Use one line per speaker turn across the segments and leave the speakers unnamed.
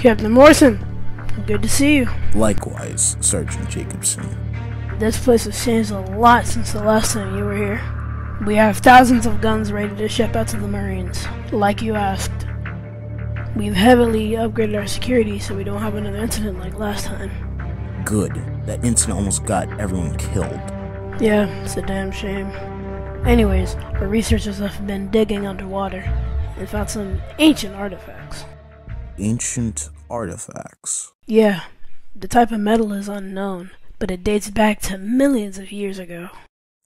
Captain Morrison, good to see you.
Likewise, Sergeant Jacobson.
This place has changed a lot since the last time you were here. We have thousands of guns ready to ship out to the Marines, like you asked. We've heavily upgraded our security so we don't have another incident like last time.
Good. That incident almost got everyone killed.
Yeah, it's a damn shame. Anyways, our researchers have been digging underwater and found some ancient artifacts.
Ancient artifacts.
Yeah, the type of metal is unknown, but it dates back to millions of years ago.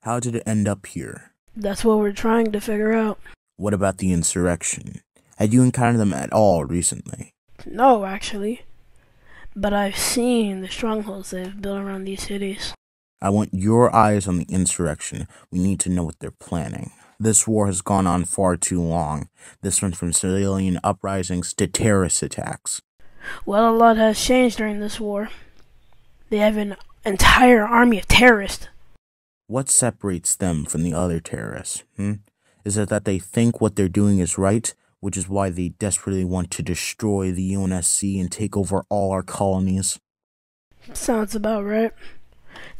How did it end up here?
That's what we're trying to figure out.
What about the insurrection? Had you encountered them at all recently?
No, actually. But I've seen the strongholds they've built around these cities.
I want your eyes on the insurrection. We need to know what they're planning. This war has gone on far too long. This went from civilian uprisings to terrorist attacks.
Well, a lot has changed during this war. They have an entire army of terrorists.
What separates them from the other terrorists? Hmm? Is it that they think what they're doing is right, which is why they desperately want to destroy the UNSC and take over all our colonies?
Sounds about right.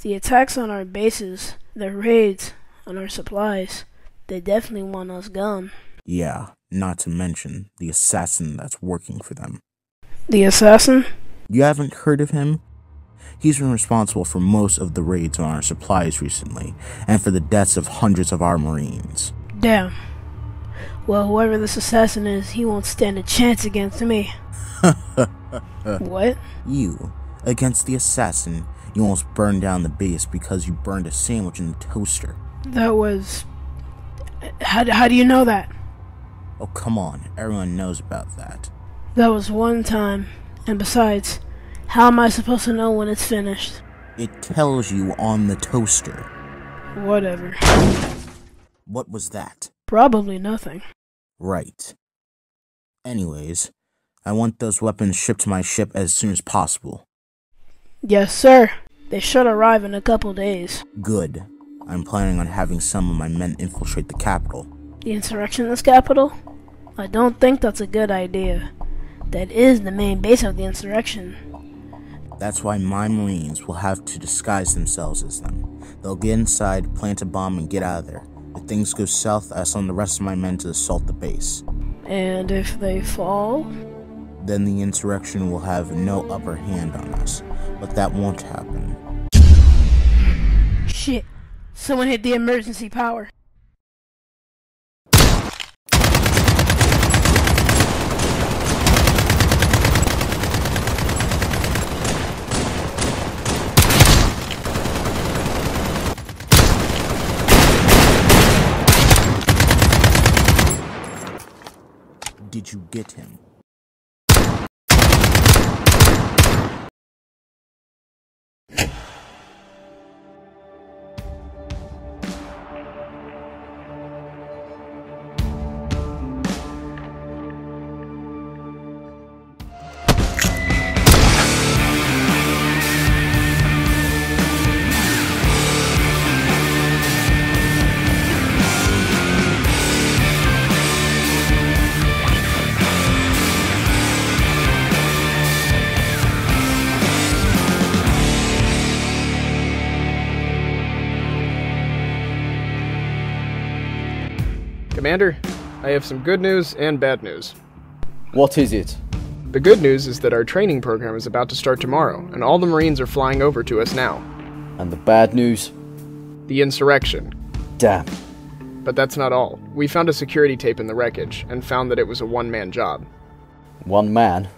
The attacks on our bases, the raids on our supplies, they definitely want us gone.
Yeah, not to mention the assassin that's working for them.
The assassin?
You haven't heard of him? He's been responsible for most of the raids on our supplies recently, and for the deaths of hundreds of our Marines.
Damn. Well, whoever this assassin is, he won't stand a chance against me. what?
You, against the assassin, you almost burned down the base because you burned a sandwich in the toaster.
That was. How, how do you know that?
Oh, come on. Everyone knows about that.
That was one time. And besides, how am I supposed to know when it's finished?
It tells you on the toaster.
Whatever.
What was that?
Probably nothing.
Right. Anyways, I want those weapons shipped to my ship as soon as possible.
Yes, sir. They should arrive in a couple days.
Good. I'm planning on having some of my men infiltrate the capital.
The insurrectionist capital? I don't think that's a good idea. That is the main base of the insurrection.
That's why my Marines will have to disguise themselves as them. They'll get inside, plant a bomb, and get out of there. If things go south, I summon the rest of my men to assault the base.
And if they fall?
Then the insurrection will have no upper hand on us. But that won't happen.
Shit. Someone hit the emergency power.
Did you get him?
Commander, I have some good news and bad news.
What is it?
The good news is that our training program is about to start tomorrow, and all the Marines are flying over to us now.
And the bad news?
The insurrection.
Damn.
But that's not all. We found a security tape in the wreckage and found that it was a one man job.
One man?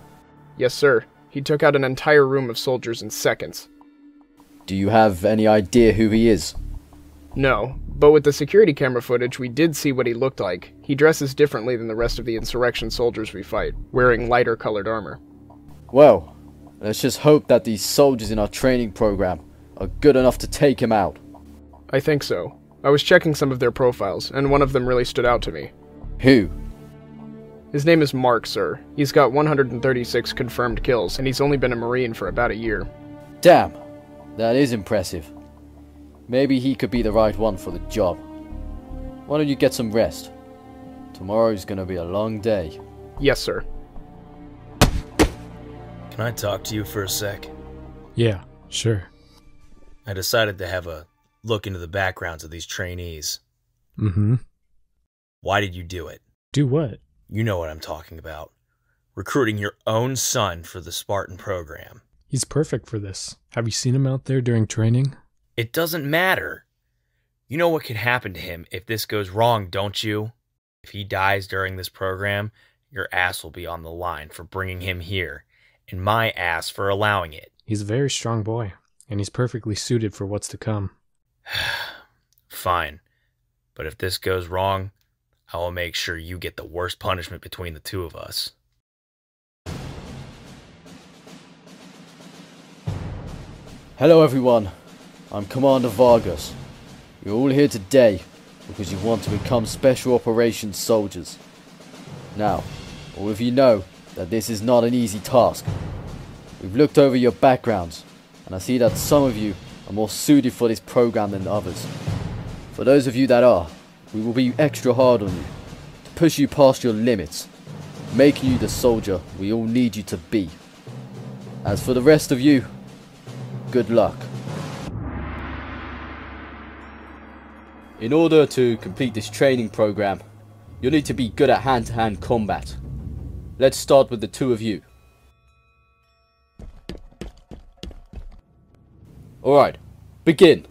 Yes, sir. He took out an entire room of soldiers in seconds.
Do you have any idea who he is?
No, but with the security camera footage, we did see what he looked like. He dresses differently than the rest of the insurrection soldiers we fight, wearing lighter colored armor.
Well, let's just hope that these soldiers in our training program are good enough to take him out.
I think so. I was checking some of their profiles, and one of them really stood out to me.
Who?
His name is Mark, sir. He's got 136 confirmed kills, and he's only been a Marine for about a year.
Damn, that is impressive. Maybe he could be the right one for the job. Why don't you get some rest? Tomorrow's gonna be a long day.
Yes, sir.
Can I talk to you for a sec?
Yeah, sure.
I decided to have a look into the backgrounds of these trainees.
Mm hmm.
Why did you do it?
Do what?
You know what I'm talking about. Recruiting your own son for the Spartan program.
He's perfect for this. Have you seen him out there during training?
It doesn't matter. You know what could happen to him if this goes wrong, don't you? If he dies during this program, your ass will be on the line for bringing him here, and my ass for allowing it.
He's a very strong boy, and he's perfectly suited for what's to come.
Fine. But if this goes wrong, I will make sure you get the worst punishment between the two of us.
Hello everyone, I'm Commander Vargas. You're all here today because you want to become Special Operations soldiers. Now, all of you know that this is not an easy task. We've looked over your backgrounds, and I see that some of you are more suited for this program than others. For those of you that are, we will be extra hard on you, to push you past your limits, making you the soldier we all need you to be. As for the rest of you, good luck. In order to complete this training program, you'll need to be good at hand-to-hand combat. Let's start with the two of you. Alright, begin.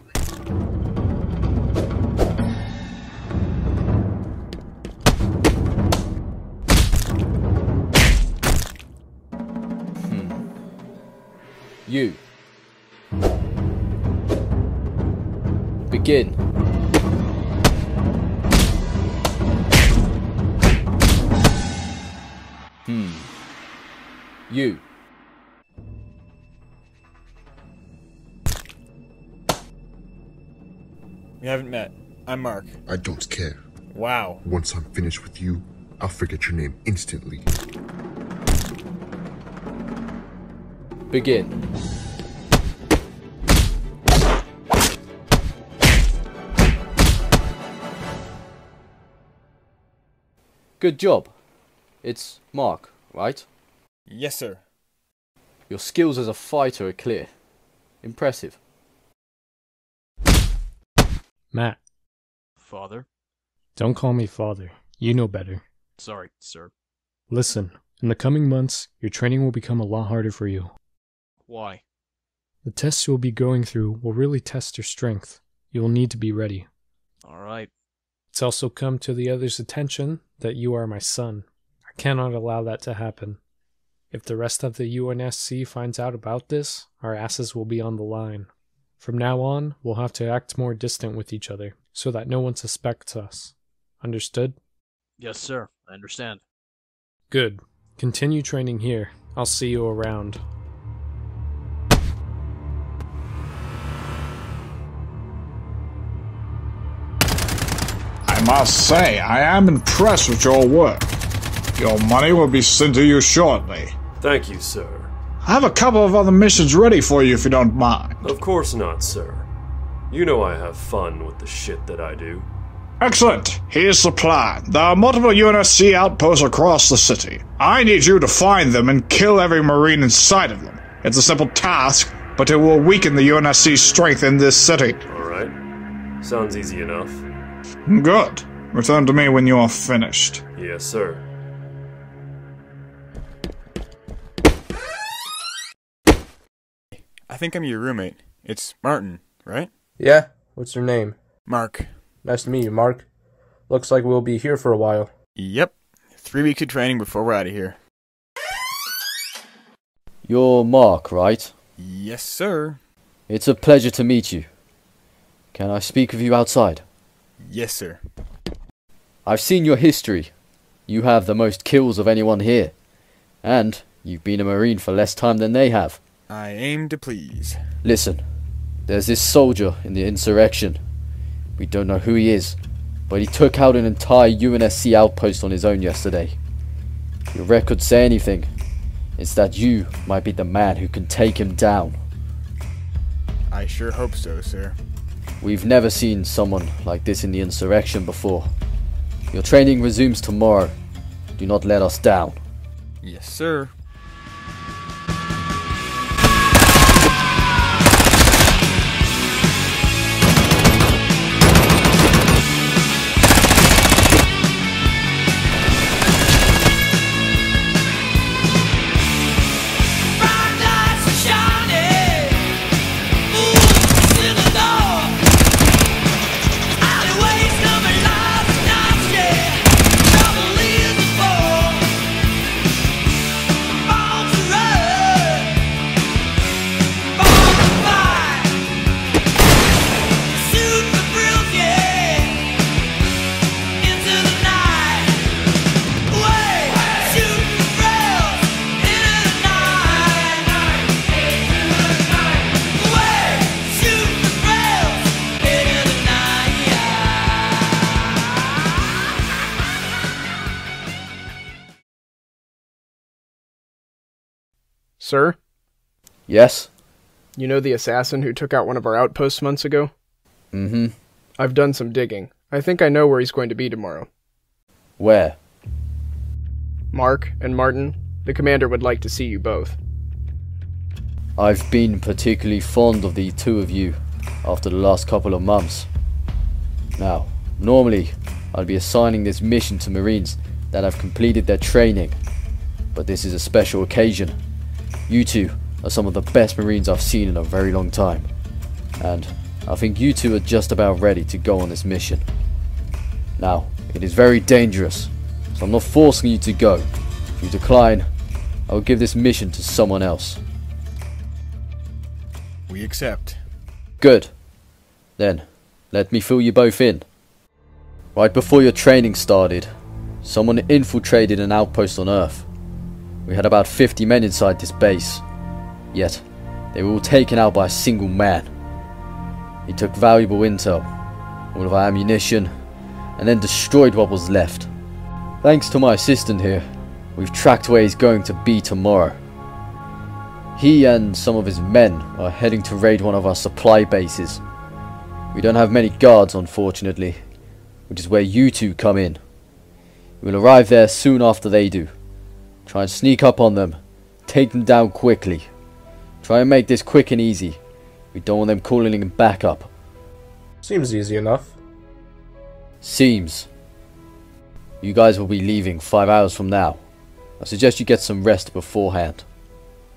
Hmm. You. Begin. You.
We haven't met. I'm Mark.
I don't care.
Wow.
Once I'm finished with you, I'll forget your name instantly.
Begin. Good job. It's Mark, right?
Yes, sir.
Your skills as a fighter are clear. Impressive.
Matt,
Father?
don't call me father. You know better.
Sorry, sir.
Listen, in the coming months, your training will become a lot harder for you.
Why?
The tests you'll be going through will really test your strength. You will need to be ready.
Alright.
It's also come to the others' attention that you are my son. I cannot allow that to happen. If the rest of the UNSC finds out about this, our asses will be on the line. From now on, we'll have to act more distant with each other, so that no one suspects us. Understood?
Yes, sir. I understand.
Good. Continue training here. I'll see you around.
I must say, I am impressed with your work. Your money will be sent to you shortly.
Thank you, sir.
I have a couple of other missions ready for you if you don't mind.
Of course not, sir. You know I have fun with the shit that I do.
Excellent. Here's the plan. There are multiple UNSC outposts across the city. I need you to find them and kill every Marine inside of them. It's a simple task, but it will weaken the UNSC's strength in this city.
Alright. Sounds easy enough.
Good. Return to me when you are finished.
Yes, sir.
I think I'm your roommate. It's Martin, right?
Yeah? What's your name?
Mark.
Nice to meet you, Mark. Looks like we'll be here for a while.
Yep. Three weeks of training before we're out of here.
You're Mark, right?
Yes, sir.
It's a pleasure to meet you. Can I speak with you outside?
Yes, sir.
I've seen your history. You have the most kills of anyone here. And you've been a Marine for less time than they have.
I aim to please.
Listen, there's this soldier in the insurrection. We don't know who he is, but he took out an entire UNSC outpost on his own yesterday. Your records say anything, it's that you might be the man who can take him down.
I sure hope so, sir.
We've never seen someone like this in the insurrection before. Your training resumes tomorrow. Do not let us down.
Yes, sir.
Sir?
Yes?
You know the assassin who took out one of our outposts months ago?
Mm hmm.
I've done some digging. I think I know where he's going to be tomorrow.
Where?
Mark and Martin, the commander would like to see you both.
I've been particularly fond of the two of you after the last couple of months. Now, normally, I'd be assigning this mission to Marines that have completed their training, but this is a special occasion. You two are some of the best Marines I've seen in a very long time, and I think you two are just about ready to go on this mission. Now, it is very dangerous, so I'm not forcing you to go. If you decline, I will give this mission to someone else.
We accept.
Good. Then, let me fill you both in. Right before your training started, someone infiltrated an outpost on Earth. We had about 50 men inside this base. Yet, they were all taken out by a single man. He took valuable intel, all of our ammunition, and then destroyed what was left. Thanks to my assistant here, we've tracked where he's going to be tomorrow. He and some of his men are heading to raid one of our supply bases. We don't have many guards, unfortunately, which is where you two come in. We'll arrive there soon after they do. Try and sneak up on them, take them down quickly. Try and make this quick and easy. We don't want them calling in backup.
Seems easy enough.
Seems. You guys will be leaving five hours from now. I suggest you get some rest beforehand.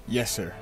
Yes, sir.